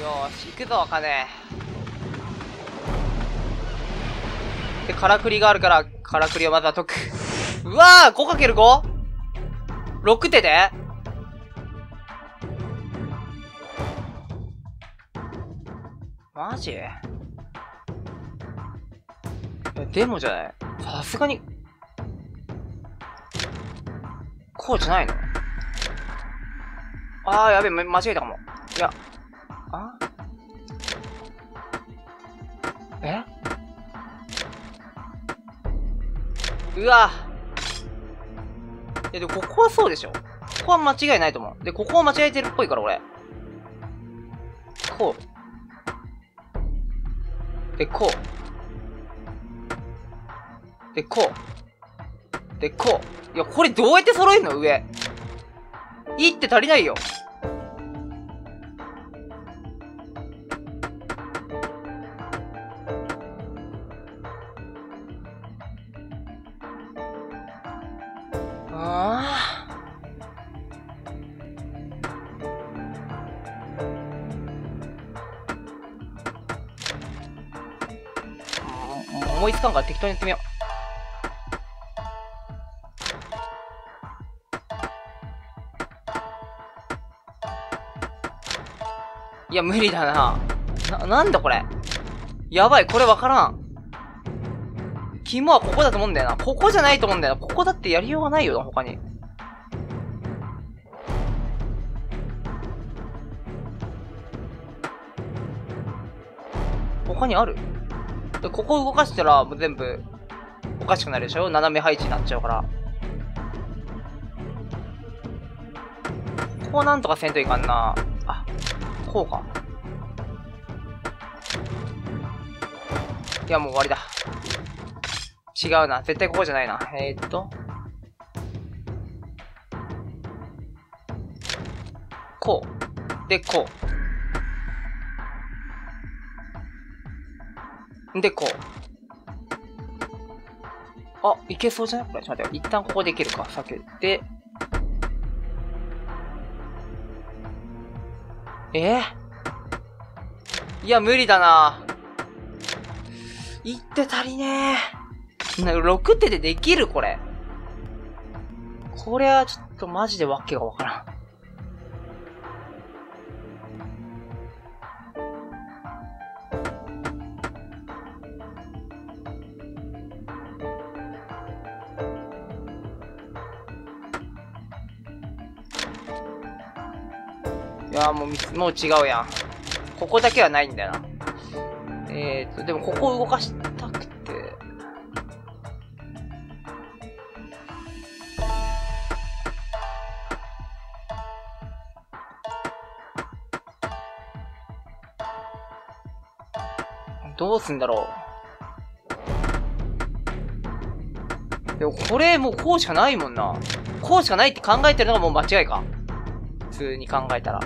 よし、行くぞ、金。で、からくりがあるから、からくりをまずは解く。うわー !5×5?6 手で？マジ、でもじゃない。さすがに。こうじゃないの？あー、やべえ、間違えたかも。いや、あえ？うわいや、でもここはそうでしょ。ここは間違いないと思う。で、ここは間違えてるっぽいから、俺。こう。で、こう。で、こう。で、こう。いや、これどうやって揃えるの？上。いいって足りないよ。あ。思いつかんから適当にやってみよう。いや、無理だな。な、なんだこれ。やばい、これわからん。肝はここだと思うんだよな。ここじゃないと思うんだよな。ここだってやりようがないよな、他に。他にある、ここ動かしたら、もう全部、おかしくなるでしょ？斜め配置になっちゃうから。こうなんとかせんといかんな。あ、こうか。いや、もう終わりだ。違うな。絶対ここじゃないな。えー、っと。こう。で、こう。で、こう。あ、いけそうじゃない？これ。ちょっと待って。一旦ここでいけるか。避けて。え？いや、無理だな。いって足りねえ。6手でできるこれ。これはちょっとマジでわけがわからん。いやもう、もう違うやん。ここだけはないんだよな。えーと、でもここを動かしてどうすんだろう。でもこれもうこうしかないもんな。こうしかないって考えてるのがもう間違いか。普通に考えたら。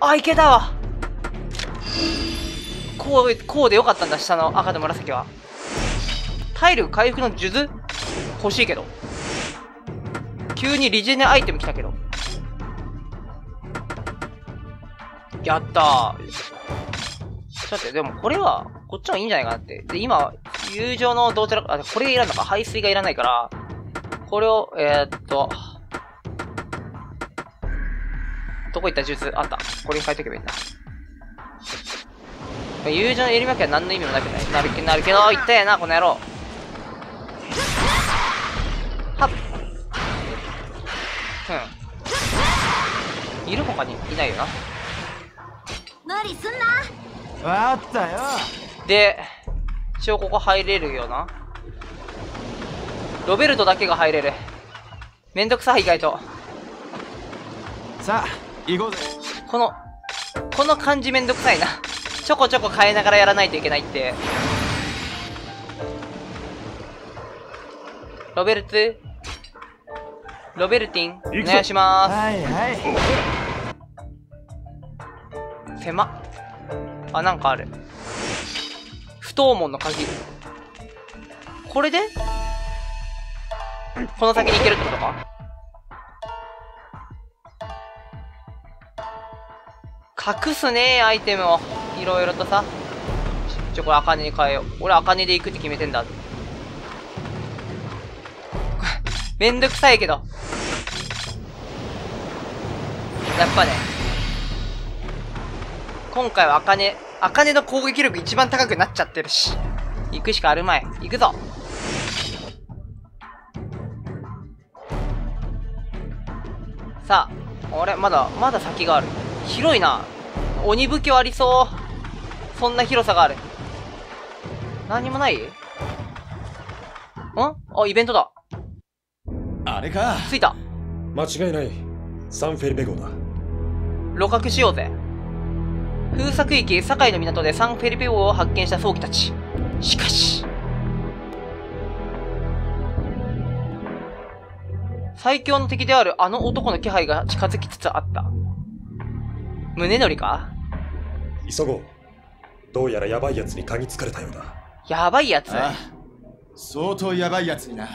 あ、いけたわこう、こうでよかったんだ、下の赤と紫は。体力回復の数珠？欲しいけど。急にリジェネアイテム来たけど。やったー。ちょっと、でもこれは、こっちはいいんじゃないかなって。で、今、友情のどちらか、あ、これいらんのか。排水がいらないから、これを、えー、っと、どこ行った術あった。これに変えとけばいいんだ。友情の襟巻きは何の意味もなくないなるけなるけど、いったやな、この野郎。はっ。うん。いる他にいないよな。無理すんなわかったよで、一応ここ入れるよな。ロベルトだけが入れる。めんどくさい、意外と。さあ行こうぜこの、この感じめんどくさいな。ちょこちょこ変えながらやらないといけないって。ロベルト？ロベルティン？お願いしまはいはいす。狭。あ、なんかある。不等門の鍵。これで？この先に行けるってことか？隠すねアイテムを。いろいろとさ。ちょ、これ、アカネに変えよう。俺、アカネで行くって決めてんだ。めんどくさいけど。やっぱね。今回はアカネ、アカネの攻撃力一番高くなっちゃってるし。行くしかあるまい。行くぞ。さあ、あれまだ、まだ先がある。広いな。鬼武器ありそう。そんな広さがある。何もない？ん？あ、イベントだ。あれか着いた。間違いないサンフェリベ号だ露獲しようぜ。封鎖区域、堺の港でサンフェリペ号を発見した早期たち。しかし、最強の敵であるあの男の気配が近づきつつあった。胸乗りか？急ごうどうやらヤバい奴に嗅ぎつかれたようだやばいやつ。ああ相当ヤバいやつにな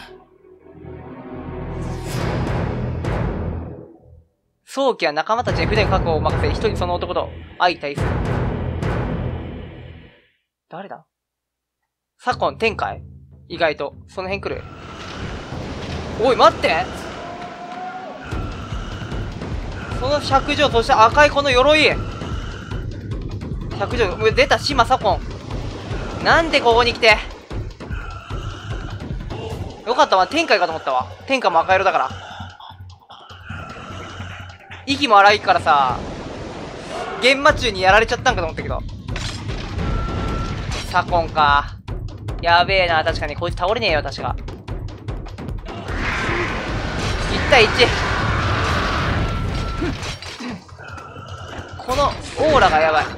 早期は仲間たちに船確保を任せ、一人その男と相対する。誰だ？左近天海？意外と。その辺来る。おい、待ってその尺状、そして赤いこの鎧尺状、出た、島左近。なんでここに来て？よかったわ、天海かと思ったわ。天海も赤色だから。息も荒いからさ、玄魔中にやられちゃったんかと思ったけど。サコンか。やべえな、確かに。こいつ倒れねえよ、確か。1対1。このオーラがやばい。は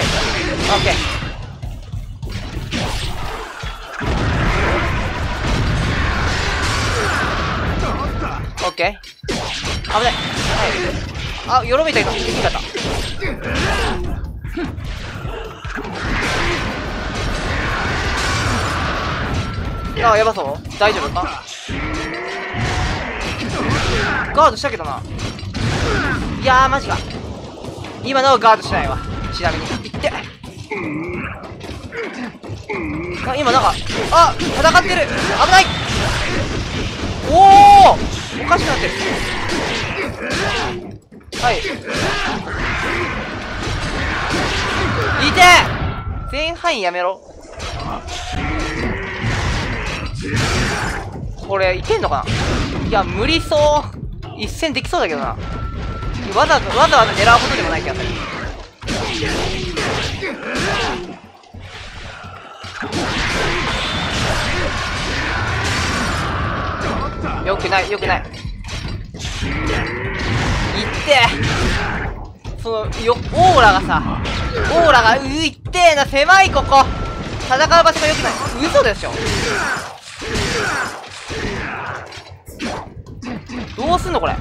い。オッケー。オッケー。危ない。はい。あ、よろめいたけど、敵方。あ、やばそう大丈夫か？ガードしたけどな。いやー、マジか。今のはガードしないわ。ちなみに。いって。あ、今なんか、あ、戦ってる危ないおおおかしくなってる。はい。いて。全範囲やめろ。これいけんのかな。いや無理そう。一戦できそうだけどな。わざわざわざわざ狙うことでもない気がするよくないよくない。いって。そのよオーラがさオーラがういってえな狭いここ。戦う場所がよくない。嘘でしょ。どうすんのこれ。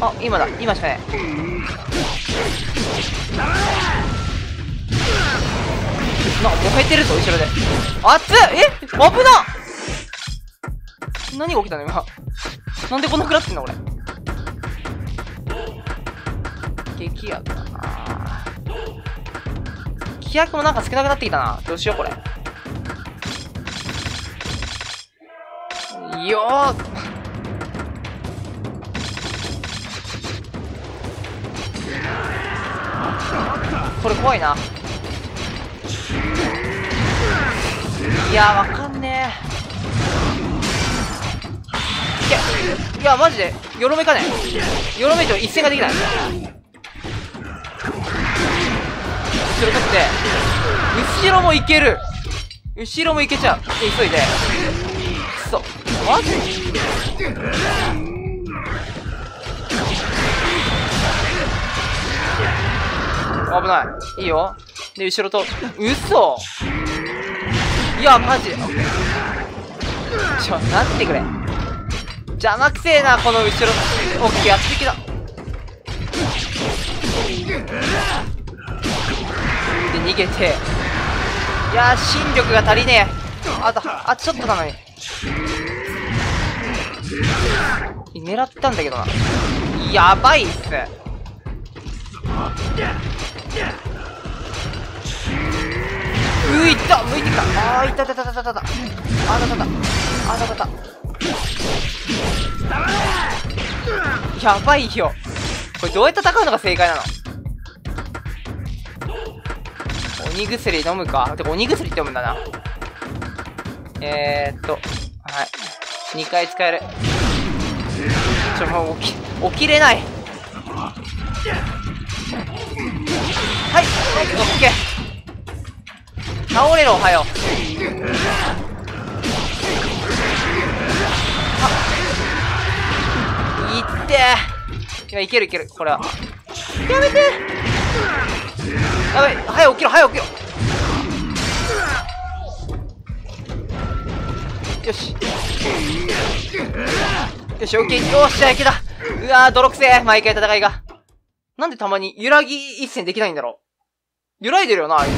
あ今だ今しかねなんか燃えてるぞ後ろで。熱っ！え？危な何が起きたの？今。なんでこんな食らってんの俺。激薬だな。気薬もなんか少なくなってきたな。どうしようこれ。よー。これ怖いな。いやわかんいやマジで。よろめかねよろめと一戦ができない。後ろ取って。後ろもいける。後ろもいけちゃう。急いで。くそ。マジ？危ない。いいよ。で後ろと。嘘。いやマジ。でちょ待ってくれ。邪魔くせえなこの後ろ。オッケーやってきた。で逃げて。いやー心力が足りねえ。あとあちょっとなのに狙ったんだけどな。やばいっす。ういった向いてきた。あーいたたたたたたた。あたたた。あたたた。やばいよ。これどうやって戦うのが正解なの？鬼薬飲むか？てか鬼薬って読むんだな。えー、っとはい。2回使える。ちょもう起き起きれない。はいオッケー。倒れろおはよあいやいけるいけるこれはやめてやばい早く起きろ早く起きろよしよし、オッケー。よっしゃ、いけた。うわー、泥くせえ。毎回戦いが。なんでたまに揺らぎ一戦できないんだろう揺らいでるよな、あい。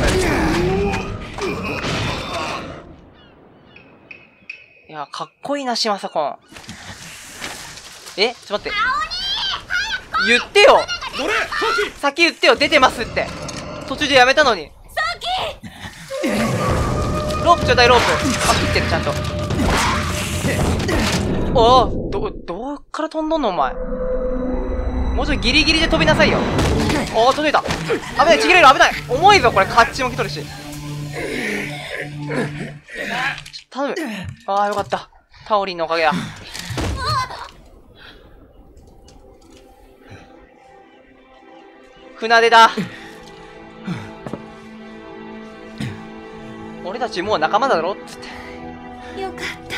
や、かっこいいな、島佐コン。え？ちょっと待って。言ってよ先言ってよ、出てますって。途中でやめたのに。ロープちょうだい、ロープ。あ、切ってる、ちゃんと。おおど、どっから飛んどんのお前。もうちょいギリギリで飛びなさいよ。おお、届いた。危ない、ちぎれる、危ない。重いぞ、これ、カッチも来とるし。頼む。ああ、よかった。タオリンのおかげや。船出だ。俺たちもう仲間だろっつって。よかった。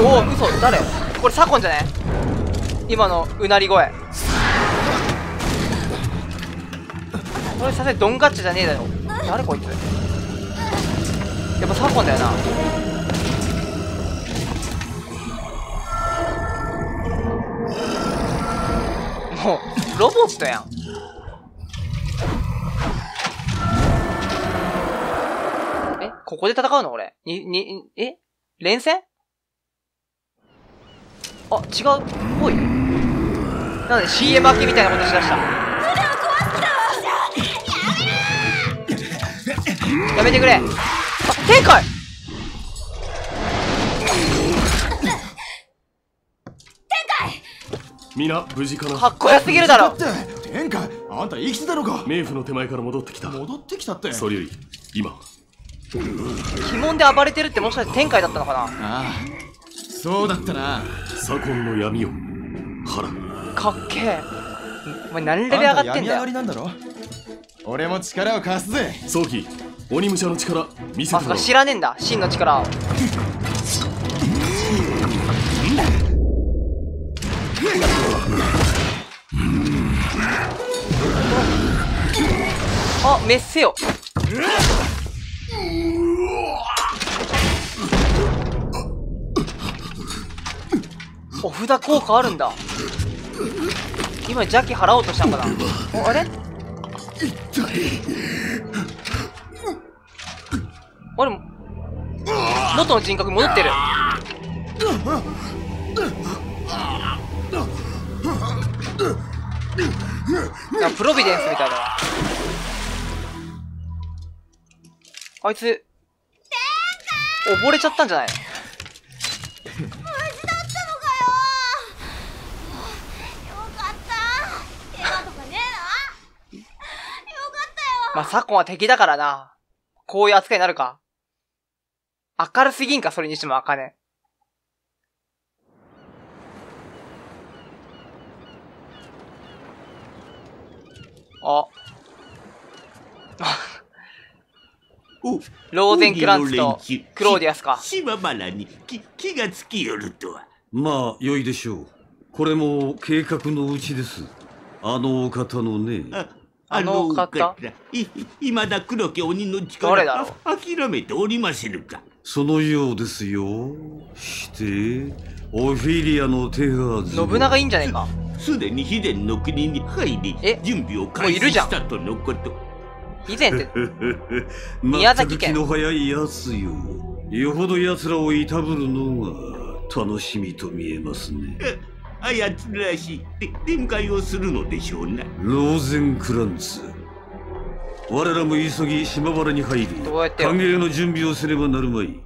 おお嘘。誰？これサコンじゃね？今のうなり声。これさすがにドンガッチャじゃねえだろ誰こいつ？やっぱサコンだよなロボットやんえここで戦うの俺？に、に、え？連戦？あ、違うっぽい。なんで CM 明けみたいなことしだした？やめてくれ。あ、天海皆無事かな？かっこよすぎるだろ。だって？天下あんた生きてたのか？冥府の手前から戻ってきた。戻ってきたって？それより今。鬼門で暴れてるってもしかして天海だったのかああそうだったな。左近の闇を腹なかっけえ。お前何レベル上がってんだよ。りなんだろ俺も力を貸すぜ。早期鬼武者の力見せてもら知らねえんだ。真の力を。あ、メッセよ。お札効果あるんだ。今邪気払おうとしたんかな。おあれ？あれ元の人格に戻ってる。プロビデンスみたいだわ。あいつ、溺れちゃったんじゃない？まあ、サコンは敵だからな。こういう扱いになるか。明るすぎんか、それにしても赤ね。あ。おローゼンクランツとクローディアスか。島原に気気がつきよるとは。まあ良いでしょう。これも計画のうちです。あのお方のね。ああの方？いいまだ黒き鬼の力誰だろ諦めておりませぬか。そのようですよ。してオフィリアの手はず信長いいんじゃねえか。すでに秘伝の国に入りえ準備を開いるじゃん始したとのこと以前って、宮崎県。の早いやつよ。よほど奴らをいたぶるのが楽しみと見えますね。あやつらしいで展開をするのでしょうな。ローゼンクランツ。我らも急ぎ島原に入り歓迎の準備をせねばなるまい。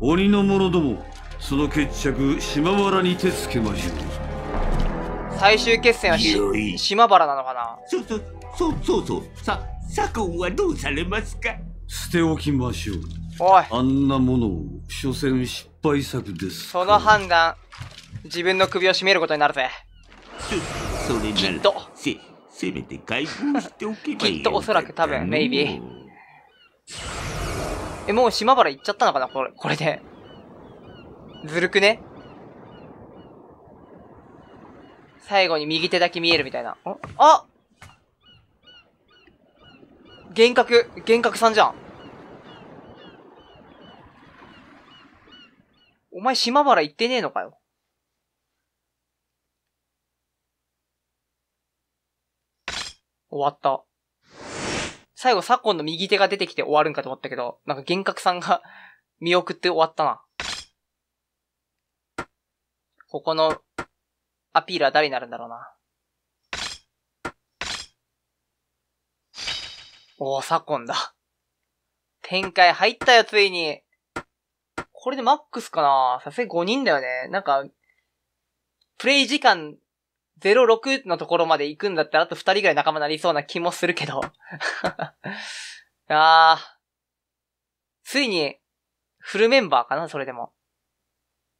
鬼の者どもその決着島原にてつけましょう。最終決戦はしよい。島原なのかな？そうそう。そうそうそう。さ左近はどうされますか？捨ておきましょう。おい、あんなものを所詮失敗作ですその判断、自分の首を絞めることになるぜ。そそれならきっと。せせめて解放しておけばいいきっとおそらく多分 maybe え、もう島原行っちゃったのかな？これ、これで。ずるくね？最後に右手だけ見えるみたいな。んあ幻覚、幻覚さんじゃん。お前島原行ってねえのかよ。終わった。最後、昨今の右手が出てきて終わるんかと思ったけど、なんか幻覚さんが 見送って終わったな。ここのアピールは誰になるんだろうな。おー、昨今だ。展開入ったよ、ついに。これでマックスかなさすがに5人だよね。なんか、プレイ時間06のところまで行くんだったらあと2人ぐらい仲間になりそうな気もするけど。あー。ついに、フルメンバーかなそれでも。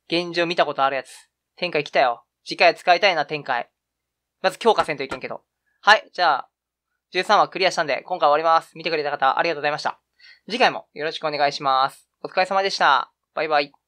現状見たことあるやつ。展開来たよ。次回使いたいな、展開。まず強化せんといけんけど。はい、じゃあ、13話クリアしたんで、今回終わります。見てくれた方、ありがとうございました。次回もよろしくお願いします。お疲れ様でした。バイバイ。